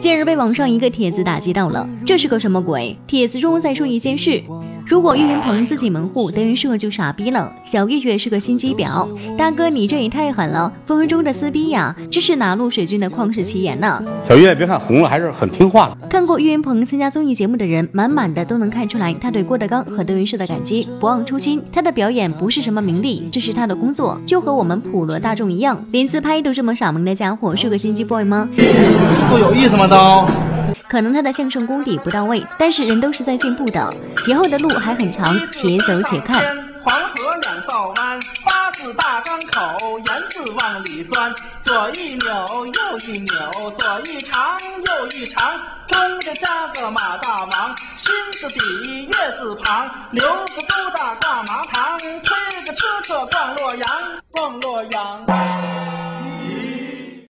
近日被网上一个帖子打击到了，这是个什么鬼？帖子中在说一件事：如果岳云鹏自己门户，德云社就傻逼了。小岳岳是个心机婊，大哥你这也太狠了，分分钟的撕逼呀！这是哪路水军的旷世奇言呢？小岳别看红了，还是很听话的。看过岳云鹏参加综艺节目的人，满满的都能看出来他对郭德纲和德云社的感激，不忘初心。他的表演不是什么名利，这是他的工作，就和我们普罗大众一样。连自拍都这么傻萌的家伙，是个心机 boy 吗？不有意思吗？都。可能他的相声功底不到位，但是人都是在进步的，以后的路还很长，且走且看。黄河两道弯，八字大张口，言字往里钻，左一扭，右一扭，左一长，右一长，中间加个马大王，心字底，月字旁，留个勾大挂麻糖，推个车车逛洛阳，逛洛阳。